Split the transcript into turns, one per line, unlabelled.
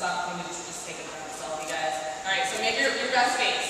just you guys. All right, so make your, your best face.